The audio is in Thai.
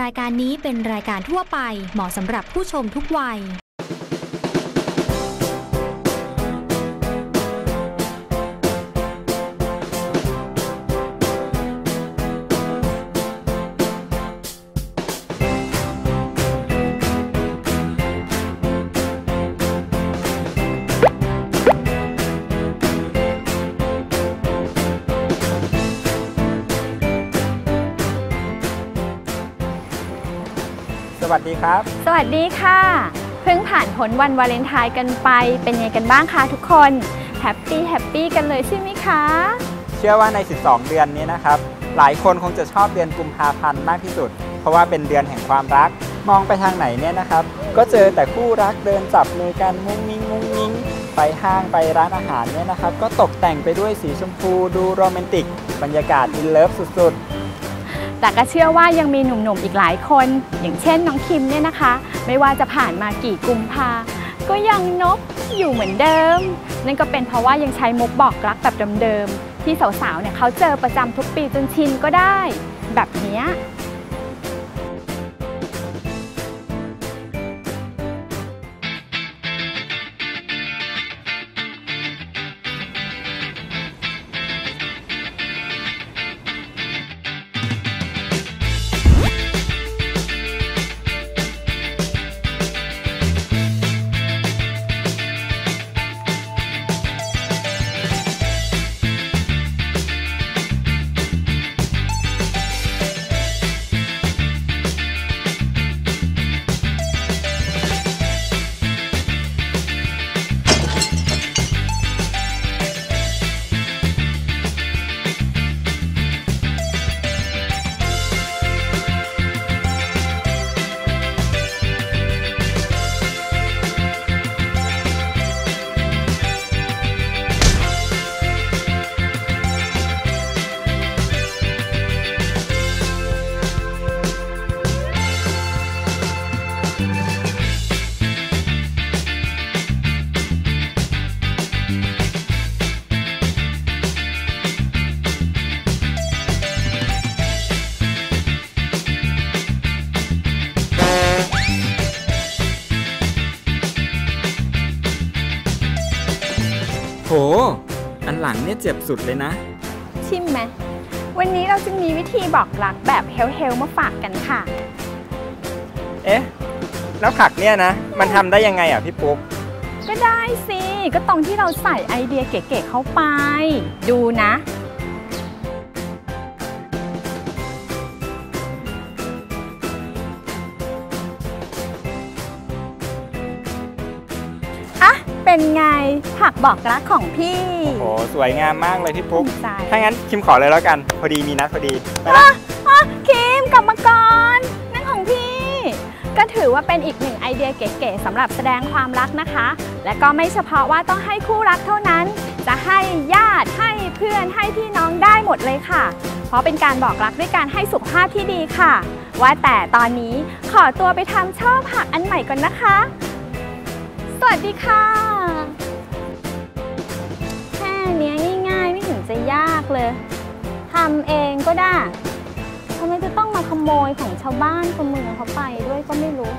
รายการนี้เป็นรายการทั่วไปเหมาะสำหรับผู้ชมทุกวัย วัสดีครับ สวัสดีค่ะ เพิ่งผ่านพ้นวันวาเลนไทน์กันไป เป็นไงกันบ้างคะทุกคน happy happy กันเลยใช่ไหมคะ เชื่อว่าใน 12 เดือนนี้นะครับ หลายคนคงจะชอบเดือนกุมภาพันธ์มากที่สุด เพราะว่าเป็นเดือนแห่งความรัก มองไปทางไหนเนี่ยนะครับ ก็เจอแต่คู่รักเดินจับมือกันมุ้งมิ้งมุ้งมิ้งไปห้างไปร้านอาหารเนี่ยนะครับ ก็ตกแต่งไปด้วยสีชมพูดูโรแมนติก บรรยากาศ in love สุด แต่ก็เชื่อว่ายังมีหนุ่มๆอีกหลายคน อย่างเช่นน้องคิมเนี่ยนะคะ ไม่ว่าจะผ่านมากี่กุมภาก็ยังนกอยู่เหมือนเดิม นั่นก็เป็นเพราะว่ายังใช้มุกบอกรักแบบเดิมๆที่สาวๆเนี่ยเขาเจอประจำทุกปีจนชินก็ได้ แบบเนี้ย อันหลังเนี่ยเจ็บสุดเลยนะ ชิมไหม วันนี้เราจึงมีวิธีบอกรักแบบเฮลๆมาฝากกันค่ะ เอ๊ะ แล้วผักเนี่ยนะ มันทำได้ยังไงอะพี่ปุ๊ก ก็ได้สิ ก็ตรงที่เราใส่ไอเดียเก๋ๆเข้าไป ดูนะ เป็นไงผักบอกรักของพี่โหสวยงามมากเลยพี่ปุ๊กใช่ถ้างั้นคิมขอเลยแล้วกัน พอดีมีนัดพอดีไปละอะอะคิมกลับมาก่อนนั่นของพี่ ก็ถือว่าเป็นอีกหนึ่งไอเดียเก๋ๆสำหรับแสดงความรักนะคะ และก็ไม่เฉพาะว่าต้องให้คู่รักเท่านั้น จะให้ญาติให้เพื่อนให้พี่น้องได้หมดเลยค่ะ เพราะเป็นการบอกรักด้วยการให้สุขภาพที่ดีค่ะ ว่าแต่ตอนนี้ขอตัวไปทำช่อผักอันใหม่ก่อนนะคะ สวัสดีค่ะ เลยทำเองก็ได้ทำไมจะต้องมาขโมยของชาวบ้านคนเมืองเขาไปด้วยก็ไม่รู้